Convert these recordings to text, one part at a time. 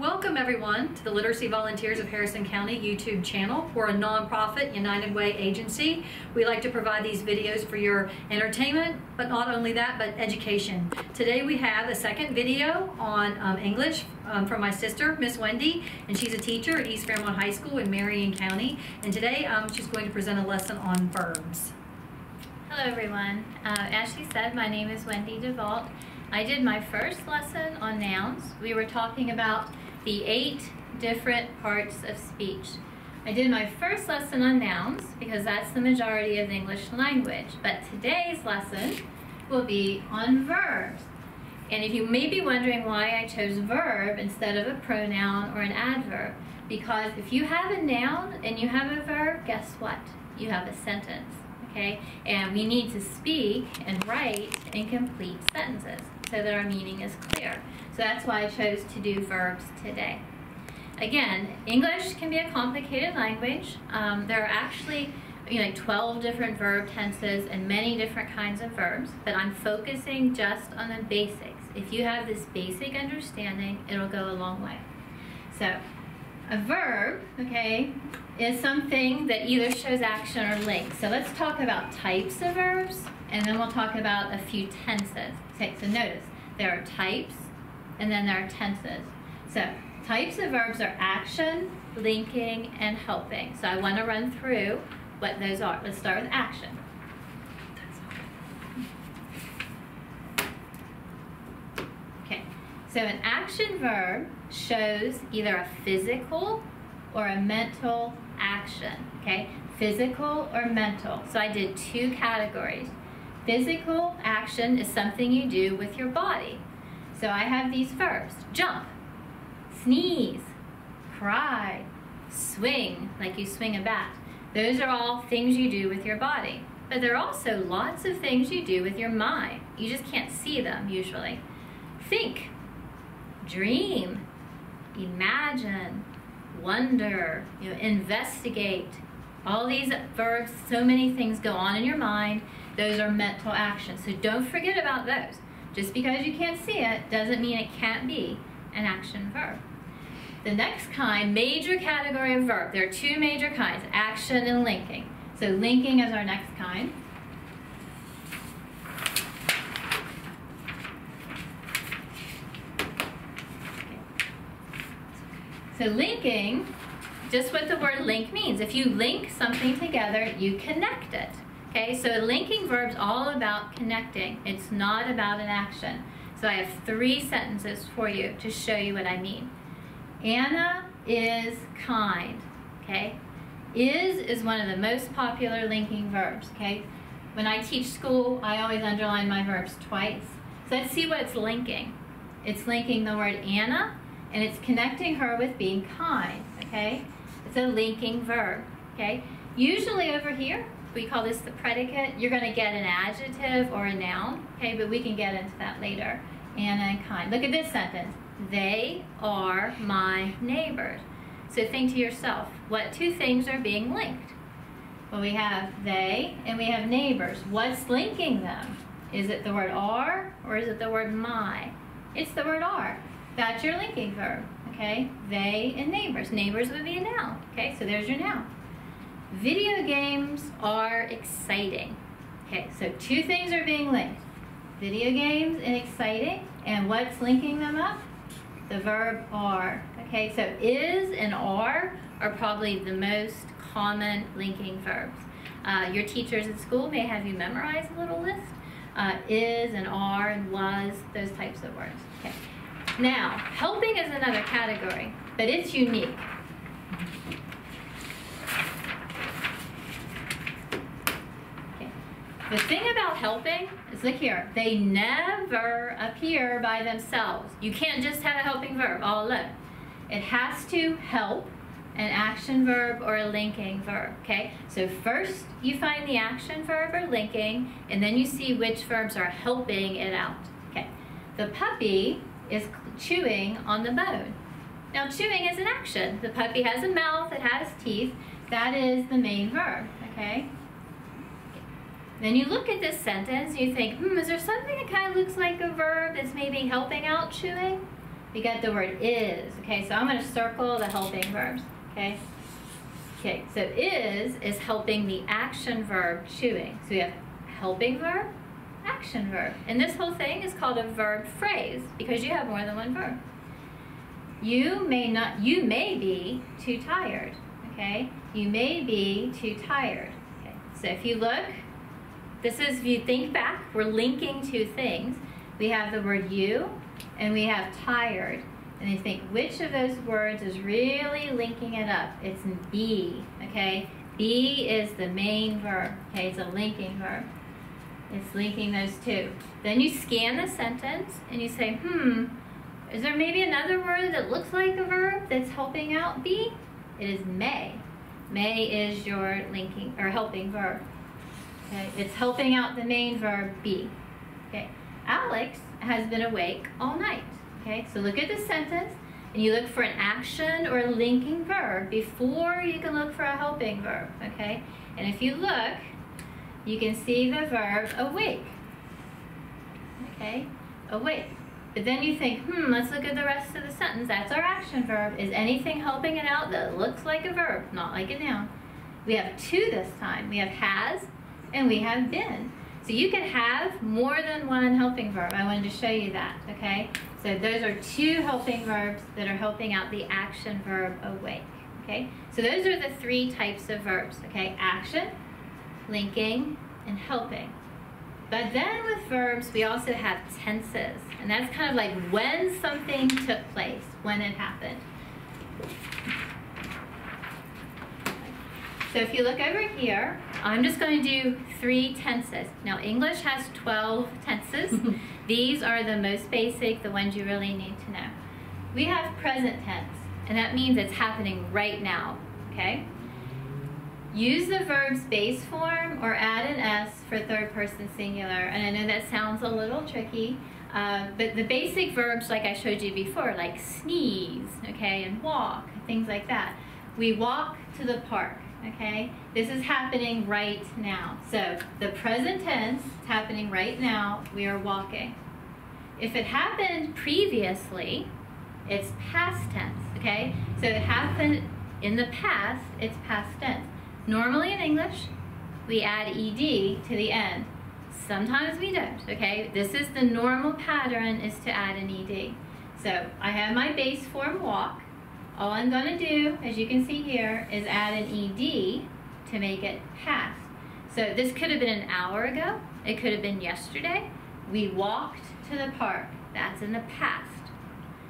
Welcome everyone to the Literacy Volunteers of Harrison County YouTube channel. We're a nonprofit United Way agency. We like to provide these videos for your entertainment, but not only that, but education. Today we have a second video on um, English um, from my sister, Miss Wendy, and she's a teacher at East Fairmont High School in Marion County. And today um, she's going to present a lesson on verbs. Hello everyone. Uh, as she said, my name is Wendy DeVault. I did my first lesson on nouns. We were talking about the eight different parts of speech. I did my first lesson on nouns because that's the majority of the English language, but today's lesson will be on verbs. And if you may be wondering why I chose verb instead of a pronoun or an adverb, because if you have a noun and you have a verb, guess what? You have a sentence, okay? And we need to speak and write in complete sentences so that our meaning is clear. That's why I chose to do verbs today. Again, English can be a complicated language. Um, there are actually you know, like 12 different verb tenses and many different kinds of verbs, but I'm focusing just on the basics. If you have this basic understanding, it'll go a long way. So, a verb, okay, is something that either shows action or link. So let's talk about types of verbs, and then we'll talk about a few tenses. Okay, so notice, there are types, and then there are tenses. So types of verbs are action, linking, and helping. So I want to run through what those are. Let's start with action. Okay, so an action verb shows either a physical or a mental action, okay? Physical or mental. So I did two categories. Physical action is something you do with your body. So I have these verbs. Jump, sneeze, cry, swing, like you swing a bat. Those are all things you do with your body. But there are also lots of things you do with your mind. You just can't see them usually. Think, dream, imagine, wonder, you know, investigate. All these verbs, so many things go on in your mind. Those are mental actions. So don't forget about those. Just because you can't see it doesn't mean it can't be an action verb. The next kind, major category of verb. There are two major kinds, action and linking. So linking is our next kind. So linking, just what the word link means. If you link something together, you connect it. Okay, so a linking verb's all about connecting. It's not about an action. So I have three sentences for you to show you what I mean. Anna is kind, okay? Is is one of the most popular linking verbs, okay? When I teach school, I always underline my verbs twice. So let's see what it's linking. It's linking the word Anna, and it's connecting her with being kind, okay? It's a linking verb, okay? Usually over here, we call this the predicate. You're going to get an adjective or a noun, okay, but we can get into that later. Anna and kind. Look at this sentence. They are my neighbors. So think to yourself, what two things are being linked? Well, we have they and we have neighbors. What's linking them? Is it the word are or is it the word my? It's the word are. That's your linking verb, okay? They and neighbors. Neighbors would be a noun, okay? So there's your noun. Video games are exciting. Okay, so two things are being linked. Video games and exciting. And what's linking them up? The verb are. Okay, so is and are are probably the most common linking verbs. Uh, your teachers at school may have you memorize a little list. Uh, is and are and was, those types of words. Okay. Now, helping is another category, but it's unique. The thing about helping is look here, they never appear by themselves. You can't just have a helping verb all alone. It has to help an action verb or a linking verb, okay? So first you find the action verb or linking, and then you see which verbs are helping it out, okay? The puppy is chewing on the bone. Now chewing is an action. The puppy has a mouth, it has teeth. That is the main verb, okay? Then you look at this sentence you think, hmm, is there something that kind of looks like a verb that's maybe helping out chewing? we got the word is. Okay, so I'm going to circle the helping verbs. Okay. Okay, so is is helping the action verb chewing. So we have helping verb, action verb. And this whole thing is called a verb phrase because you have more than one verb. You may not you may be too tired. Okay? You may be too tired. Okay. So if you look, this is if you think back, we're linking two things. We have the word you and we have tired. And you think, which of those words is really linking it up? It's be, okay? Be is the main verb, okay? It's a linking verb. It's linking those two. Then you scan the sentence and you say, hmm, is there maybe another word that looks like a verb that's helping out be? It is may. May is your linking or helping verb. Okay, it's helping out the main verb be. Okay, Alex has been awake all night. Okay, so look at the sentence and you look for an action or a linking verb before you can look for a helping verb. Okay, and if you look, you can see the verb awake. Okay, awake. But then you think, hmm, let's look at the rest of the sentence. That's our action verb. Is anything helping it out that looks like a verb, not like a noun? We have two this time. We have has and we have been. So you can have more than one helping verb. I wanted to show you that, okay? So those are two helping verbs that are helping out the action verb awake, okay? So those are the three types of verbs, okay? Action, linking, and helping. But then with verbs, we also have tenses. And that's kind of like when something took place, when it happened. So if you look over here, I'm just going to do three tenses. Now English has 12 tenses. These are the most basic, the ones you really need to know. We have present tense, and that means it's happening right now, okay? Use the verb's base form or add an S for third person singular. And I know that sounds a little tricky, uh, but the basic verbs like I showed you before, like sneeze, okay, and walk, things like that. We walk to the park okay? This is happening right now. So the present tense is happening right now. We are walking. If it happened previously, it's past tense, okay? So it happened in the past, it's past tense. Normally in English, we add ed to the end. Sometimes we don't, okay? This is the normal pattern is to add an ed. So I have my base form walk. All I'm going to do, as you can see here, is add an ED to make it past. So this could have been an hour ago. It could have been yesterday. We walked to the park. That's in the past.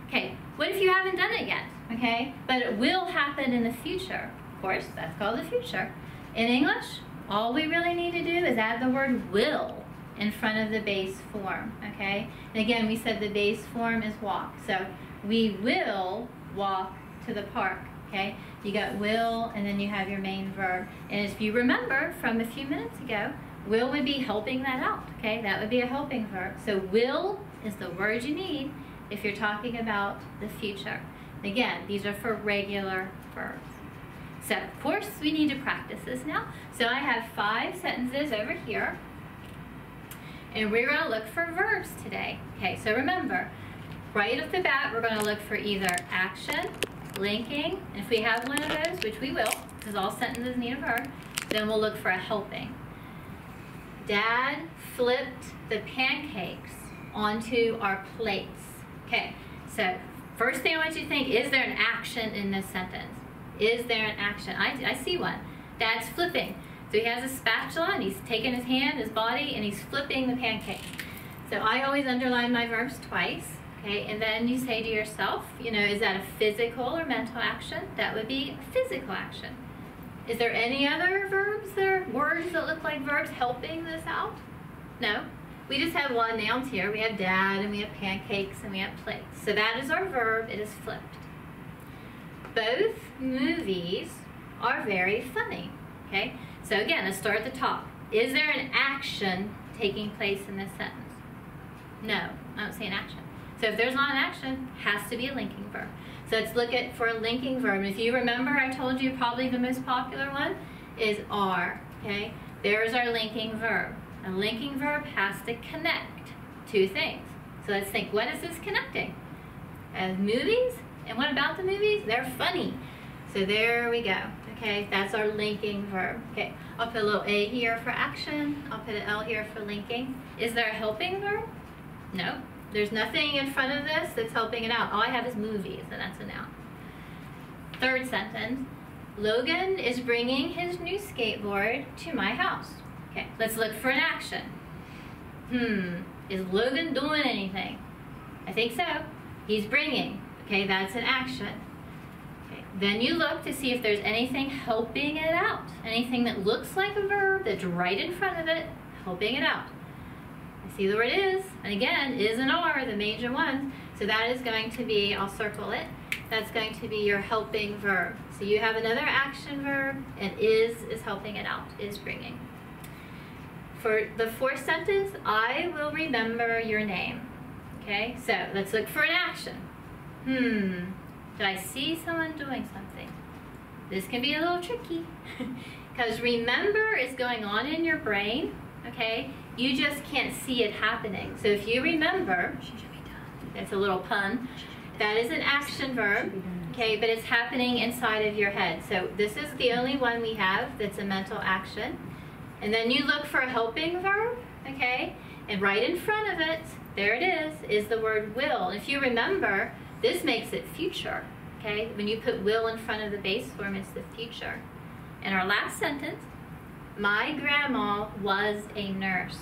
Okay, what if you haven't done it yet? Okay, but it will happen in the future. Of course, that's called the future. In English, all we really need to do is add the word will in front of the base form, okay? And again, we said the base form is walk. So we will walk to the park. Okay, you got will, and then you have your main verb. And if you remember from a few minutes ago, will would be helping that out. Okay, that would be a helping verb. So will is the word you need if you're talking about the future. Again, these are for regular verbs. So, of course, we need to practice this now. So I have five sentences over here. And we're going to look for verbs today. Okay, so remember, right off the bat, we're going to look for either action, linking, if we have one of those, which we will, because all sentences need a verb, then we'll look for a helping. Dad flipped the pancakes onto our plates. Okay, so first thing I want you to think, is there an action in this sentence? Is there an action? I, I see one. Dad's flipping. So he has a spatula and he's taking his hand, his body, and he's flipping the pancake. So I always underline my verbs twice. Okay, and then you say to yourself, you know, is that a physical or mental action? That would be physical action. Is there any other verbs there, words that look like verbs helping this out? No. We just have one nouns here. We have dad and we have pancakes and we have plates. So that is our verb. It is flipped. Both movies are very funny. Okay? So again, let's start at the top. Is there an action taking place in this sentence? No, I don't see an action. So if there's not an action, has to be a linking verb. So let's look at for a linking verb. If you remember, I told you probably the most popular one is are. Okay, there's our linking verb. A linking verb has to connect two things. So let's think, what is this connecting? as movies. And what about the movies? They're funny. So there we go. Okay, that's our linking verb. Okay, I'll put a little A here for action. I'll put an L here for linking. Is there a helping verb? No. There's nothing in front of this that's helping it out. All I have is movies, and that's a noun. Third sentence. Logan is bringing his new skateboard to my house. Okay, let's look for an action. Hmm, is Logan doing anything? I think so. He's bringing. Okay, that's an action. Okay. Then you look to see if there's anything helping it out. Anything that looks like a verb that's right in front of it, helping it out. See the word is, and again, is and are the major ones. So that is going to be, I'll circle it, that's going to be your helping verb. So you have another action verb, and is is helping it out, is bringing. For the fourth sentence, I will remember your name. Okay, so let's look for an action. Hmm, did I see someone doing something? This can be a little tricky because remember is going on in your brain, okay? You just can't see it happening. So if you remember, it's a little pun, that is an action verb, okay, but it's happening inside of your head. So this is the only one we have that's a mental action. And then you look for a helping verb, okay? And right in front of it, there it is, is the word will. If you remember, this makes it future, okay? When you put will in front of the base form, it's the future. And our last sentence, my grandma was a nurse.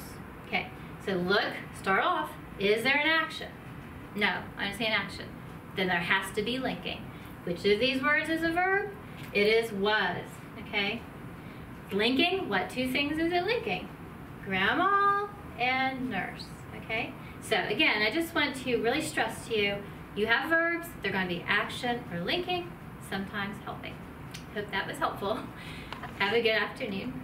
Okay, so look, start off, is there an action? No, I don't see an action. Then there has to be linking. Which of these words is a verb? It is was, okay? Linking, what two things is it linking? Grandma and nurse, okay? So again, I just want to really stress to you, you have verbs, they're going to be action or linking, sometimes helping. Hope that was helpful. Have a good afternoon.